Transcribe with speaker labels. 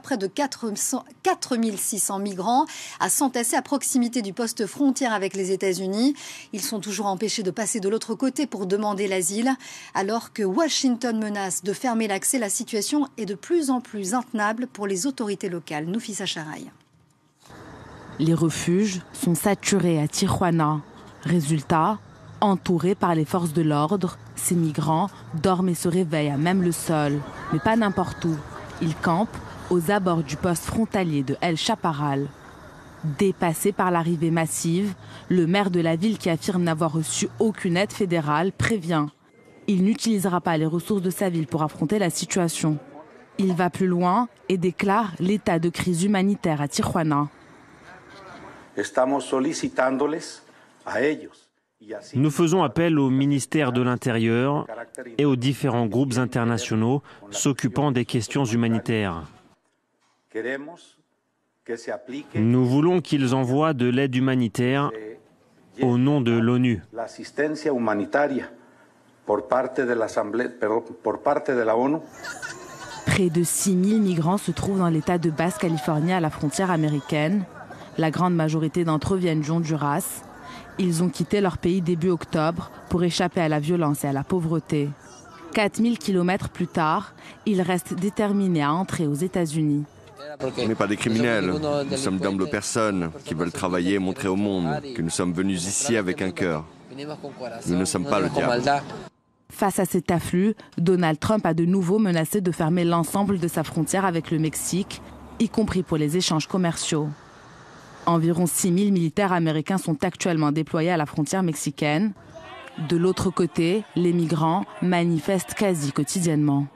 Speaker 1: près de 400, 4600 migrants à s'entasser à proximité du poste frontière avec les États-Unis. Ils sont toujours empêchés de passer de l'autre côté pour demander l'asile. Alors que Washington menace de fermer l'accès, la situation est de plus en plus intenable pour les autorités locales. Noufissa Charaï.
Speaker 2: Les refuges sont saturés à Tijuana. Résultat, entourés par les forces de l'ordre, ces migrants dorment et se réveillent à même le sol, mais pas n'importe où. Ils campent aux abords du poste frontalier de El Chaparral. Dépassé par l'arrivée massive, le maire de la ville qui affirme n'avoir reçu aucune aide fédérale prévient. Il n'utilisera pas les ressources de sa ville pour affronter la situation. Il va plus loin et déclare l'état de crise humanitaire à Tijuana.
Speaker 3: Nous faisons appel au ministère de l'Intérieur et aux différents groupes internationaux s'occupant des questions humanitaires. Nous voulons qu'ils envoient de l'aide humanitaire au nom de l'ONU.
Speaker 2: Près de 6000 migrants se trouvent dans l'état de Basse-Californie à la frontière américaine. La grande majorité d'entre eux viennent du Honduras. Ils ont quitté leur pays début octobre pour échapper à la violence et à la pauvreté. 4000 kilomètres plus tard, ils restent déterminés à entrer aux États-Unis.
Speaker 4: On n'est pas des criminels, nous sommes d'humbles personnes qui veulent travailler et montrer au monde que nous sommes venus ici avec un cœur. Nous ne sommes pas le diable.
Speaker 2: Face à cet afflux, Donald Trump a de nouveau menacé de fermer l'ensemble de sa frontière avec le Mexique, y compris pour les échanges commerciaux. Environ 6000 militaires américains sont actuellement déployés à la frontière mexicaine. De l'autre côté, les migrants manifestent quasi quotidiennement.